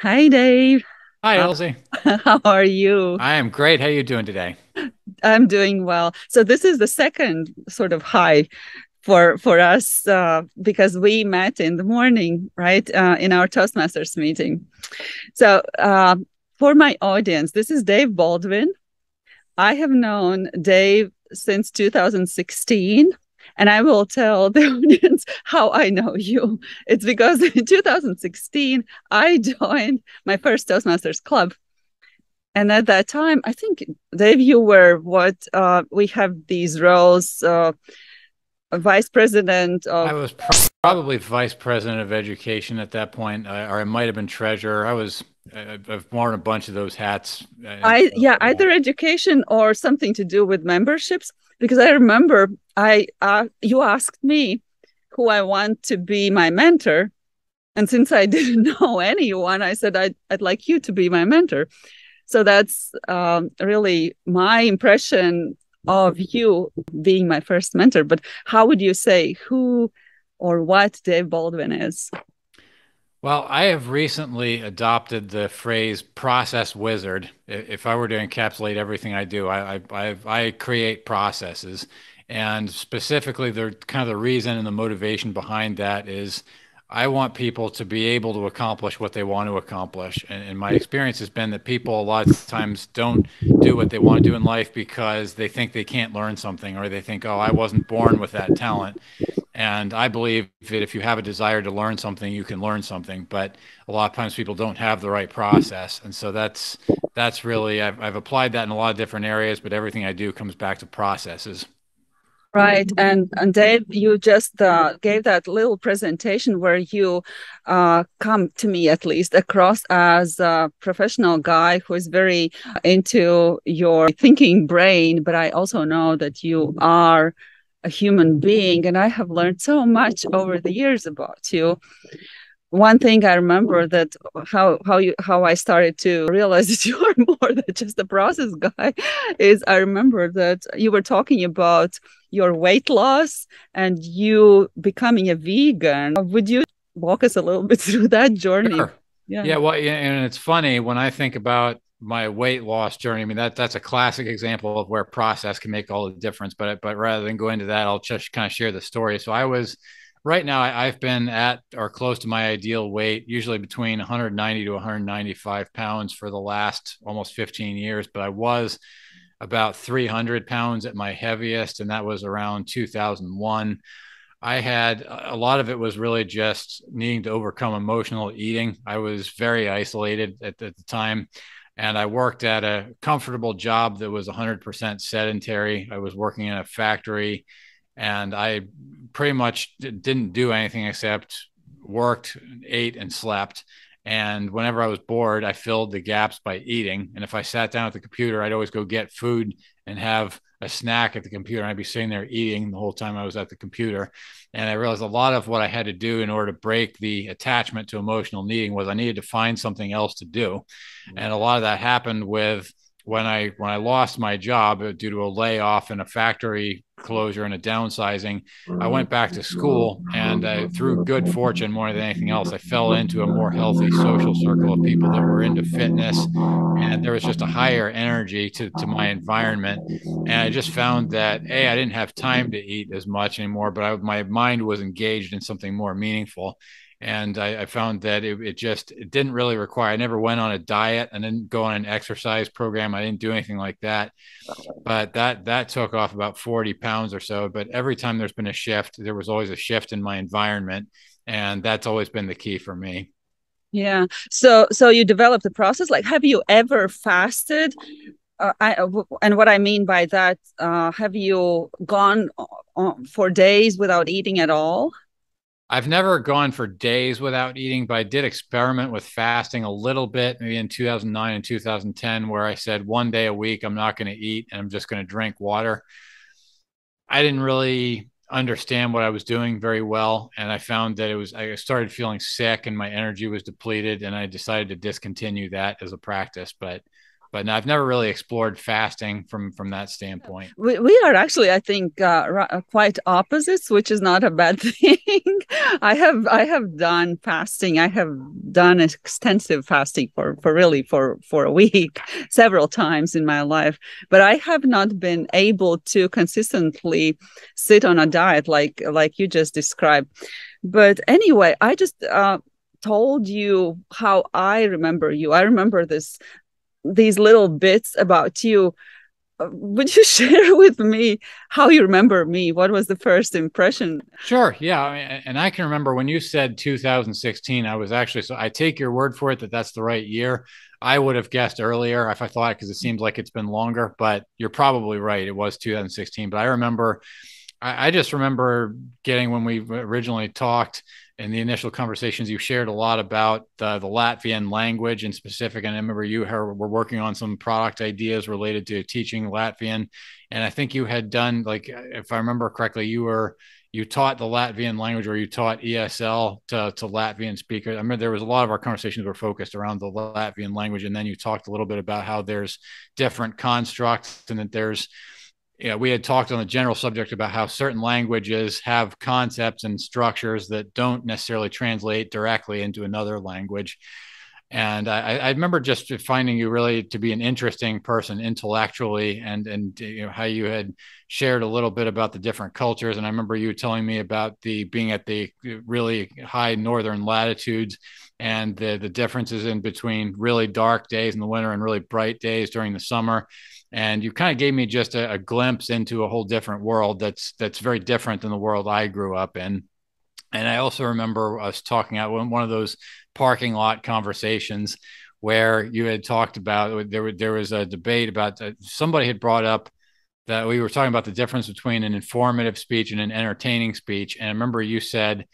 Hi, Dave. Hi, Ilze. How are you? I am great. How are you doing today? I'm doing well. So this is the second sort of high for for us uh, because we met in the morning, right, uh, in our Toastmasters meeting. So uh, for my audience, this is Dave Baldwin. I have known Dave since 2016 and I will tell the audience how I know you. It's because in 2016, I joined my first Toastmasters club. And at that time, I think, Dave, you were what uh, we have these roles uh, vice president of. I was pr- probably vice president of education at that point, or I might have been treasurer. I was. I've worn a bunch of those hats. Uh, I yeah, either education or something to do with memberships because I remember I uh, you asked me who I want to be my mentor, and since I didn't know anyone, I said I'd I'd like you to be my mentor. So that's um, really my impression of you being my first mentor. But how would you say who or what Dave Baldwin is? Well, I have recently adopted the phrase process wizard. If I were to encapsulate everything I do, I, I, I create processes. And specifically, the kind of the reason and the motivation behind that is I want people to be able to accomplish what they want to accomplish. And, and, my experience has been that people a lot of times don't do what they want to do in life because they think they can't learn something or they think, oh, I wasn't born with that talent. And I believe that if you have a desire to learn something, you can learn something. But a lot of times people don't have the right process, and so that's that's really I've, I've applied that in a lot of different areas. But everything I do comes back to processes. Right, and and Dave, you just uh, gave that little presentation where you uh, come to me at least across as a professional guy who is very into your thinking brain, but I also know that you are a human being and i have learned so much over the years about you. One thing i remember that how how you how i started to realize that you are more than just a process guy is i remember that you were talking about your weight loss and you becoming a vegan. Would you walk us a little bit through that journey? Sure. yeah. Yeah well yeah, and it's funny when i think about my weight loss journey. I mean, that that's a classic example of where process can make all the difference. But but rather than go into that, I'll just kind of share the story. So I was right now I, have been at or close to my ideal weight, usually between 190 to 195 pounds for the last almost 15 years. But I was about 300 pounds at my heaviest, and that was around 2001. I had a lot of it was really just needing to overcome emotional eating. I was very isolated at, at the time and I worked at a comfortable job that was 100% sedentary. I was working in a factory and I pretty much didn't do anything except worked, ate, and slept. And whenever I was bored, I filled the gaps by eating. And if I sat down at the computer, I'd always go get food and have a snack at the computer. And I'd be sitting there eating the whole time I was at the computer. And I realized a lot of what I had to do in order to break the attachment to emotional needing was I needed to find something else to do. Mm-hmm. And a lot of that happened with when I when I lost my job due to a layoff and a factory closure and a downsizing, I went back to school and uh, through good fortune more than anything else, I fell into a more healthy social circle of people that were into fitness, and there was just a higher energy to to my environment, and I just found that a I didn't have time to eat as much anymore, but I, my mind was engaged in something more meaningful and I, I found that it, it, just it didn't really require. I never went on a diet. I didn't go on an exercise program. I didn't do anything like that. But that that took off about forty pounds or so. But every time there's been a shift, there was always a shift in my environment, and that's always been the key for me. Yeah. So so you developed the process. Like, have you ever fasted? Uh, I, and what I mean by that, uh, have you gone uh, for days without eating at all? I've never gone for days without eating, but I did experiment with fasting a little bit, maybe in 2009 and 2010, where I said one day a week, I'm not going to eat and I'm just going to drink water. I didn't really understand what I was doing very well. And I found that it was, I started feeling sick and my energy was depleted. And I decided to discontinue that as a practice. But but I've never really explored fasting from from that standpoint. We, we are actually, I think, uh, uh, quite opposites, which is not a bad thing. I have I have done fasting. I have done extensive fasting for for really for for a week several times in my life, but I have not been able to consistently sit on a diet like like you just described. But anyway, I just uh, told you how I remember you. I remember this these little bits about you uh, would you share with me how you remember me? What was the first impression? Sure. Yeah. and I can remember when you said 2016, I was actually, so I take your word for it that that's the right year. I would have guessed earlier if I thought, because it seems like it's been longer, but you're probably right. It was 2016. But I remember, I, I just remember getting when we originally talked in the initial conversations, you shared a lot about the, Latvian language in specific. And I remember you were working on some product ideas related to teaching Latvian. And I think you had done, like, if I remember correctly, you were you taught the Latvian language or you taught ESL to, to Latvian speakers. I remember there was a lot of our conversations were focused around the Latvian language. And then you talked a little bit about how there's different constructs and that there's you know, we had talked on the general subject about how certain languages have concepts and structures that don't necessarily translate directly into another language. And I, I, remember just finding you really to be an interesting person intellectually, and and uh, you know how you had shared a little bit about the different cultures. And I remember you telling me about the being at the uh, really high northern latitudes and the the differences in between really dark days in the winter and really bright days during the summer and you kind of gave me just a, a, glimpse into a whole different world that's that's very different than the world I grew up in. And I also remember us talking out one of those parking lot conversations where you had talked about there there was a debate about uh, somebody had brought up that we were talking about the difference between an informative speech and an entertaining speech. And I remember you said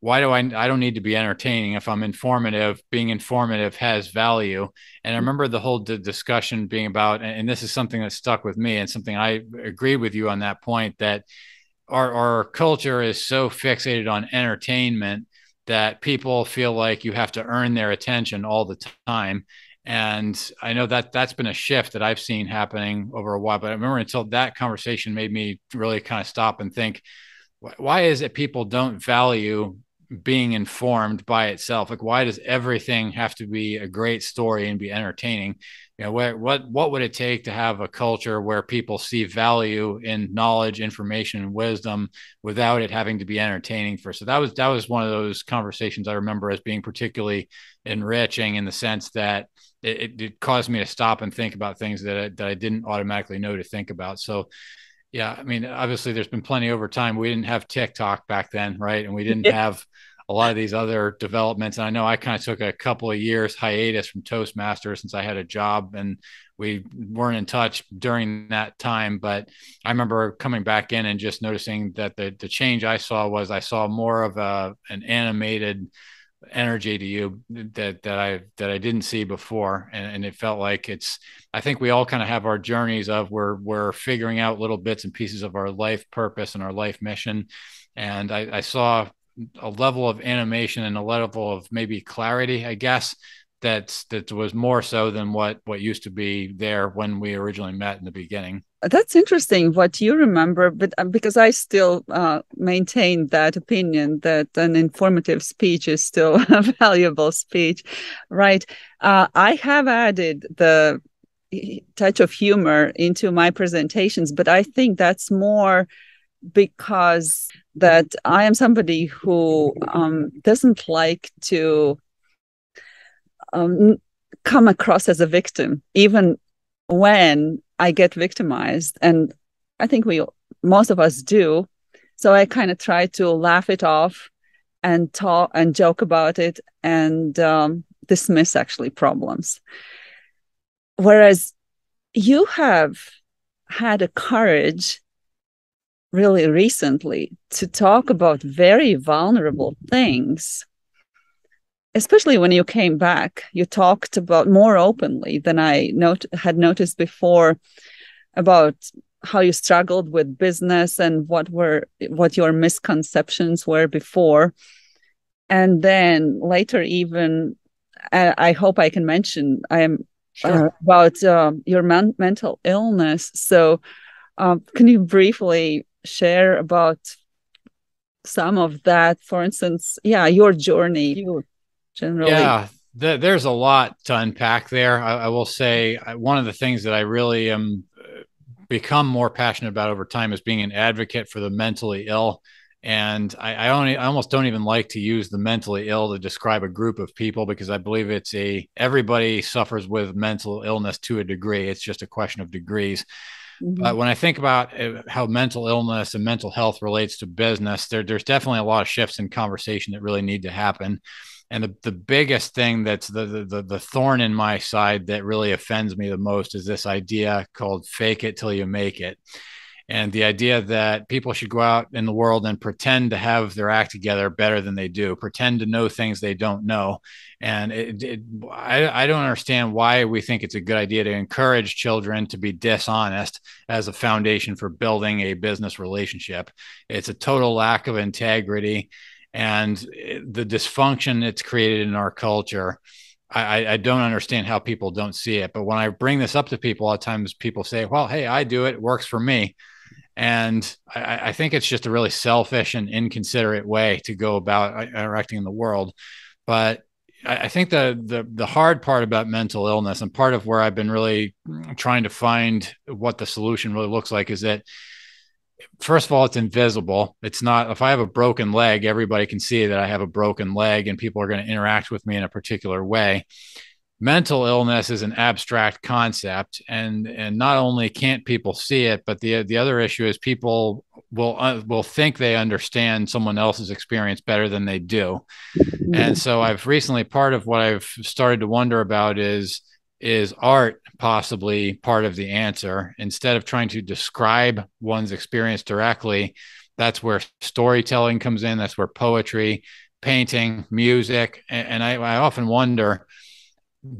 why do I I don't need to be entertaining if I'm informative? Being informative has value. And I remember the whole d- discussion being about and this is something that stuck with me and something I agree with you on that point that our our culture is so fixated on entertainment that people feel like you have to earn their attention all the time. And I know that that's been a shift that I've seen happening over a while but I remember until that conversation made me really kind of stop and think why is it people don't value being informed by itself? Like why does everything have to be a great story and be entertaining you know what what what would it take to have a culture where people see value in knowledge information and wisdom without it having to be entertaining for so that was that was one of those conversations i remember as being particularly enriching in the sense that it, it caused me to stop and think about things that I, that I didn't automatically know to think about so yeah, I mean, obviously, there's been plenty over time. We didn't have TikTok back then, right? And we didn't have a lot of these other developments. And I know I kind of took a couple of years hiatus from Toastmasters since I had a job and we weren't in touch during that time. But I remember coming back in and just noticing that the the change I saw was I saw more of a an animated energy to you that that I that I didn't see before, and, and it felt like it's. I think we all kind of have our journeys of we're we're figuring out little bits and pieces of our life purpose and our life mission, and I, I saw a level of animation and a level of maybe clarity, I guess, that that was more so than what what used to be there when we originally met in the beginning. That's interesting what you remember but uh, because i still uh, maintain that opinion that an informative speech is still a valuable speech right? Uh, i have added the touch of humor into my presentations but i think that's more because that i am somebody who um, doesn't like to um, come across as a victim even when I get victimized. And I think we, most of us do. So I kind of try to laugh it off and talk and joke about it and um, dismiss actually problems. Whereas you have had a courage really recently to talk about very vulnerable things especially when you came back, you talked about more openly than I not- had noticed before about how you struggled with business and what were what your misconceptions were before and then later even uh, i hope i can mention i am sure. uh, about uh, your man- mental illness so um, can you briefly share about some of that? For instance yeah your journey generally. Yeah th- there's a lot to unpack there. I, I will say I, one of the things that i really am uh, become more passionate about over time is being an advocate for the mentally ill. And I, I, only, I almost don't even like to use the mentally ill to describe a group of people because I believe it's a everybody suffers with mental illness to a degree. It's just a question of degrees. Mm-hmm. But when I think about uh, how mental illness and mental health relates to business, there, there's definitely a lot of shifts in conversation that really need to happen. And the, the biggest thing that's the, the the thorn in my side that really offends me the most is this idea called fake it till you make it and the idea that people should go out in the world and pretend to have their act together better than they do, pretend to know things they don't know. And it, it, I, I don't understand why we think it's a good idea to encourage children to be dishonest as a foundation for building a business relationship. It's a total lack of integrity and the dysfunction it's created in our culture. I, I, don't understand how people don't see it. But when I bring this up to people, a lot of times people say, well, hey, I do it. It works for me. And I, I, think it's just a really selfish and inconsiderate way to go about uh, interacting in the world. But I, I think the, the the hard part about mental illness and part of where I've been really trying to find what the solution really looks like is that first of all, it's invisible. It's not if I have a broken leg, everybody can see that I have a broken leg and people are going to interact with me in a particular way mental illness is an abstract concept and and not only can't people see it but the the other issue is people will uh, will think they understand someone else's experience better than they do mm-hmm. and so i've recently part of what i've started to wonder about is is art possibly part of the answer instead of trying to describe one's experience directly that's where storytelling comes in that's where poetry painting music and, and I, I often wonder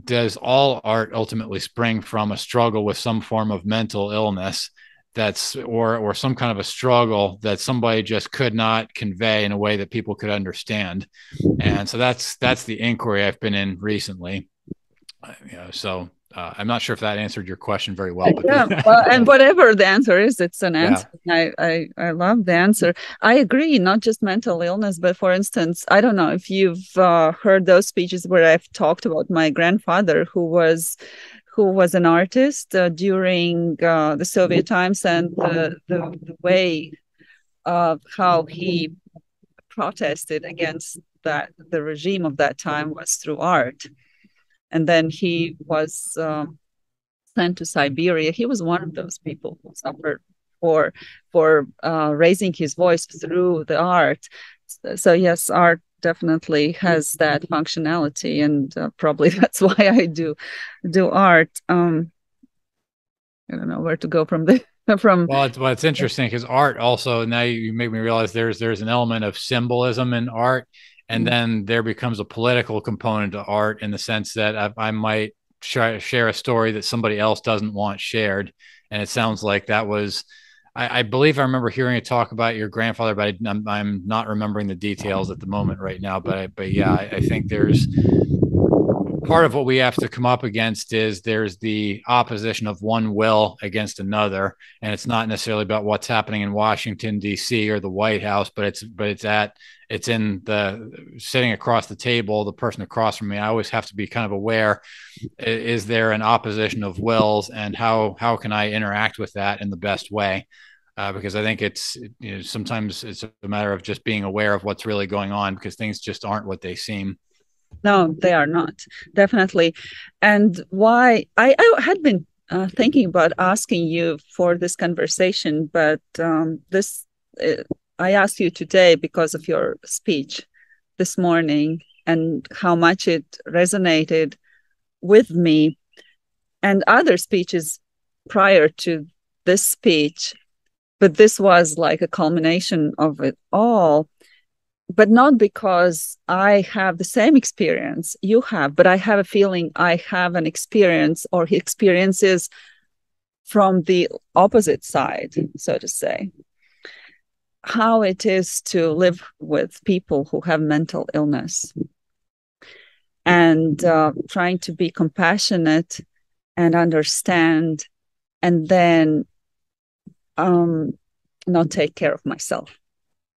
does all art ultimately spring from a struggle with some form of mental illness that's or or some kind of a struggle that somebody just could not convey in a way that people could understand. And so that's that's the inquiry i've been in recently. Uh, you know, so uh, I'm not sure if that answered your question very well. But yeah, well, and whatever the answer is, it's an answer. Yeah. I, I I love the answer. I agree. Not just mental illness, but for instance, I don't know if you've uh, heard those speeches where I've talked about my grandfather who was who was an artist uh, during uh, the Soviet times and the, the, the way of how he protested against that the regime of that time was through art and then he was um, sent to Siberia. He was one of those people who suffered for for uh, raising his voice through the art. So, yes, art definitely has that functionality, and uh, probably that's why I do do art. Um, I don't know where to go from there. from well it's, well, it's interesting because art also now you make me realize there's there's an element of symbolism in art and mm-hmm. then there becomes a political component to art in the sense that I, I might sh- share a story that somebody else doesn't want shared, and it sounds like that was. I, I believe I remember hearing a talk about your grandfather, but I, am I'm not remembering the details at the moment right now. But but yeah, I, I think there's part of what we have to come up against is there's the opposition of one will against another. And it's not necessarily about what's happening in Washington D.C. or the White House but it's but it's at it's in the sitting across the table the person across from me. I always have to be kind of aware is there an opposition of wills and how how can I interact with that in the best way? Uh, because I think it's you know, sometimes it's a matter of just being aware of what's really going on because things just aren't what they seem no they are not. Definitely. And why i, I had been uh, thinking about asking you for this conversation but um, this uh, i asked you today because of your speech this morning and how much it resonated with me and other speeches prior to this speech. But this was like a culmination of it all but not because I have the same experience you have, but I have a feeling I have an experience or experiences from the opposite side, so to say. How it is to live with people who have mental illness and uh, trying to be compassionate and understand and then um, not take care of myself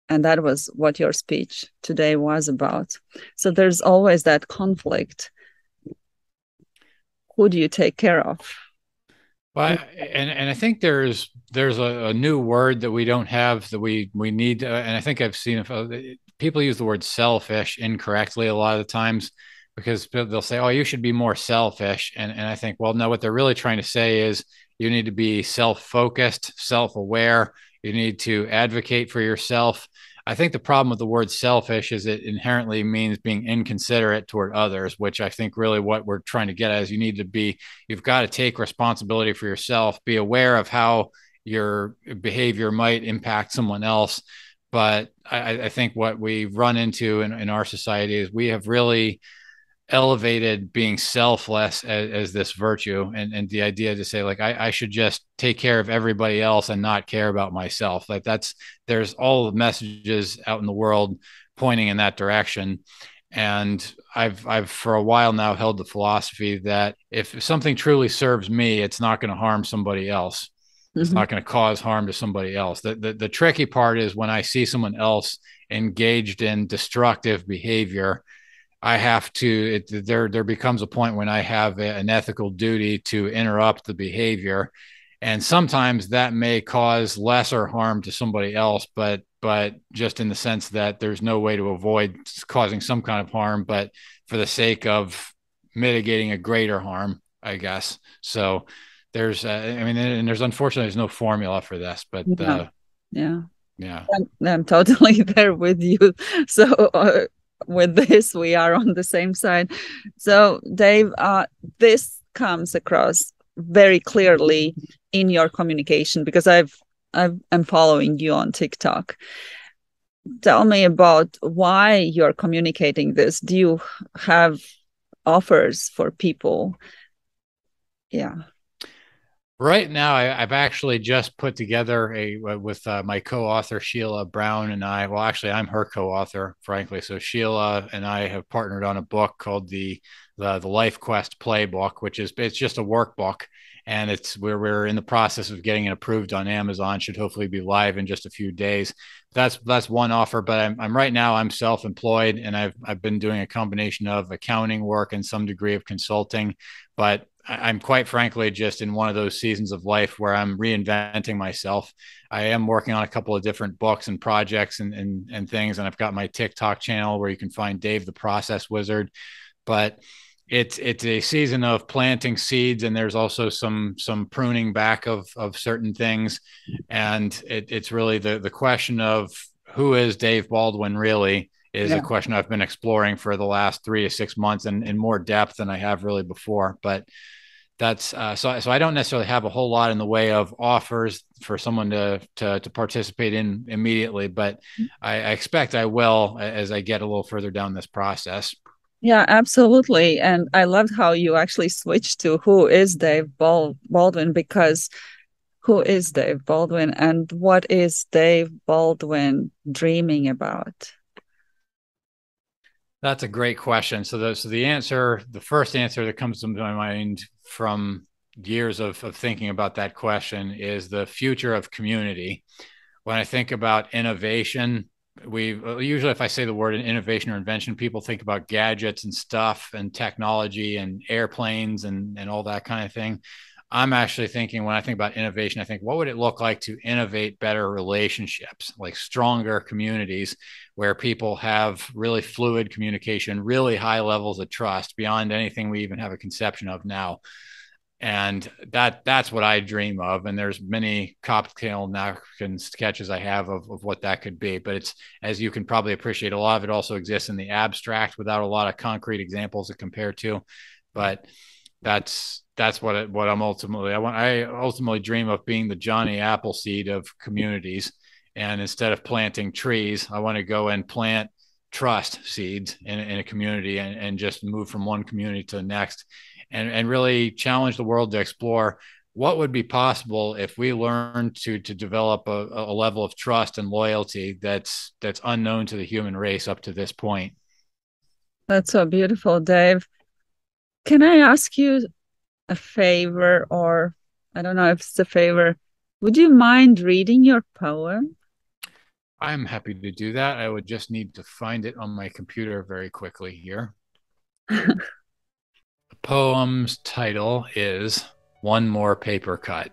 and that was what your speech today was about. So there's always that conflict. Who do you take care of? Well, and and I think there's there's a, a, new word that we don't have that we we need, uh, and I think I've seen uh, people use the word selfish incorrectly a lot of the times because they'll say, "Oh, you should be more selfish," and and I think, well, no, what they're really trying to say is you need to be self-focused, self-aware. You need to advocate for yourself. I think the problem with the word selfish is it inherently means being inconsiderate toward others, which I think really what we're trying to get at is you need to be, you've got to take responsibility for yourself, be aware of how your behavior might impact someone else. But I, I think what we run into in, in our society is we have really elevated being selfless as, as, this virtue and, and the idea to say like I, I, should just take care of everybody else and not care about myself. Like that's there's all the messages out in the world pointing in that direction. And i've i've for a while now held the philosophy that if something truly serves me it's not going to harm somebody else. Mm-hmm. it's not going to cause harm to somebody else. The, the the tricky part is when i see someone else engaged in destructive behavior I have to it, there there becomes a point when I have a, an ethical duty to interrupt the behavior. And sometimes that may cause lesser harm to somebody else but but just in the sense that there's no way to avoid causing some kind of harm but for the sake of mitigating a greater harm I guess. So there's uh, I mean and there's unfortunately there's no formula for this but yeah. Uh, yeah. yeah. I'm, I'm, totally there with you. So uh, with this we are on the same side. So dave uh, this comes across very clearly in your communication because i've i've i'm following you on tiktok. Tell me about why you're communicating this. Do you have offers for people? Yeah Right now, I, have actually just put together a with uh, my co-author Sheila Brown and I. Well, actually, I'm her co-author, frankly. So Sheila and I have partnered on a book called the the, the Life Quest Playbook, which is it's just a workbook, and it's where we're in the process of getting it approved on Amazon. Should hopefully be live in just a few days. That's that's one offer, but I'm, I'm right now I'm self-employed, and I've I've been doing a combination of accounting work and some degree of consulting, but I'm quite frankly just in one of those seasons of life where I'm reinventing myself. I am working on a couple of different books and projects and, and, and things. And I've got my TikTok channel where you can find Dave the Process Wizard. But it's it's a season of planting seeds and there's also some some pruning back of of certain things. And it, it's really the the question of who is Dave Baldwin really? is yeah. a question I've been exploring for the last three to six months and in more depth than I have really before. But that's uh, so so I don't necessarily have a whole lot in the way of offers for someone to to, to participate in immediately, but I, I, expect I will as I get a little further down this process. Yeah, absolutely, and I loved how you actually switched to who is Dave Baldwin because who is Dave Baldwin and what is Dave Baldwin dreaming about? That's a great question. So the so the answer, the first answer that comes to my mind from years of, of thinking about that question is the future of community. When I think about innovation, we uh, usually, if I say the word innovation or invention, people think about gadgets and stuff and technology and airplanes and, and all that kind of thing. I'm actually thinking when I think about innovation, I think what would it look like to innovate better relationships, like stronger communities where people have really fluid communication, really high levels of trust beyond anything we even have a conception of now. And that that's what I dream of. And there's many cocktail napkin sketches I have of, of what that could be. But it's as you can probably appreciate, a lot of it also exists in the abstract without a lot of concrete examples to compare to. But that's that's what it, what I'm ultimately I want I ultimately dream of being the Johnny Appleseed of communities and instead of planting trees I want to go and plant trust seeds in, in a community and, and just move from one community to the next and and really challenge the world to explore what would be possible if we learned to to develop a, a level of trust and loyalty that's that's unknown to the human race up to this point that's so beautiful Dave can I ask you a favor, or I don't know if it's a favor? Would you mind reading your poem? I'm happy to do that. I would just need to find it on my computer very quickly here. poem's title is One More Paper Cut.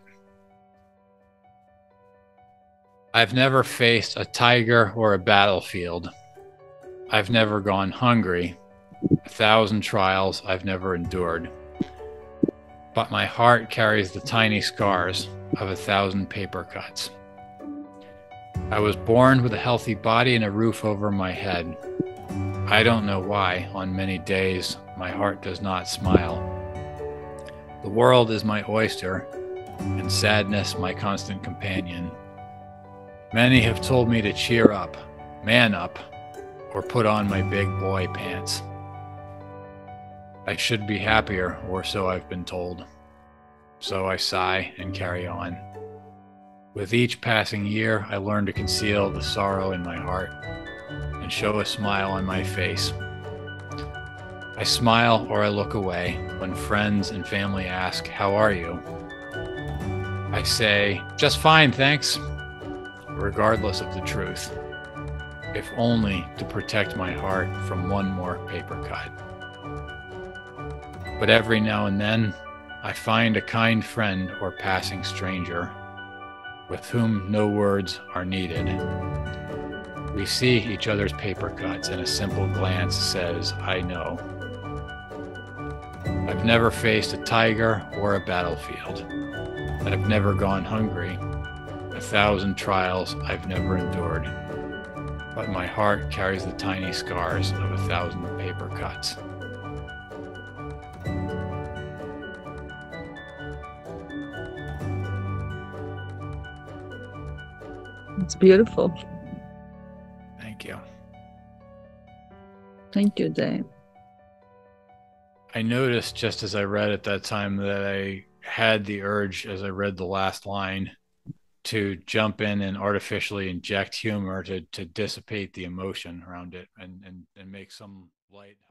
I've never faced a tiger or a battlefield. I've never gone hungry. A thousand trials I've never endured. But my heart carries the tiny scars of a thousand paper cuts. I was born with a healthy body and a roof over my head. I don't know why, on many days, my heart does not smile. The world is my oyster, and sadness my constant companion. Many have told me to cheer up, man up, or put on my big boy pants. I should be happier, or so I've been told. So I sigh and carry on. With each passing year, I learn to conceal the sorrow in my heart and show a smile on my face. I smile or I look away when friends and family ask, How are you? I say, Just fine, thanks regardless of the truth, if only to protect my heart from one more paper cut. But every now and then, I find a kind friend or passing stranger with whom no words are needed. We see each other's paper cuts, and a simple glance says, I know. I've never faced a tiger or a battlefield. I've never gone hungry a thousand trials I've never endured, but my heart carries the tiny scars of a thousand paper cuts. It's beautiful. Thank you. Thank you, Dave. I noticed just as I read at that time that I had the urge as I read the last line to jump in and artificially inject humor to to dissipate the emotion around it and and, and make some light-hearted